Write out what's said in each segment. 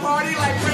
Party like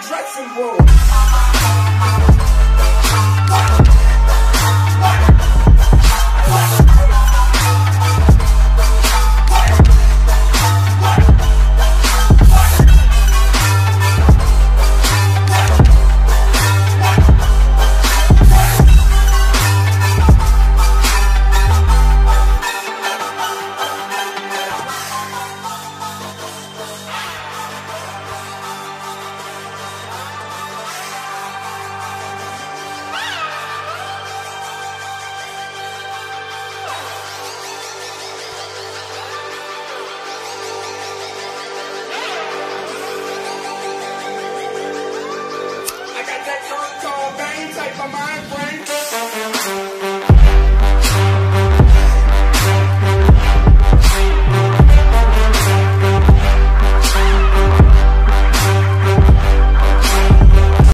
dressing room. Of mind frame.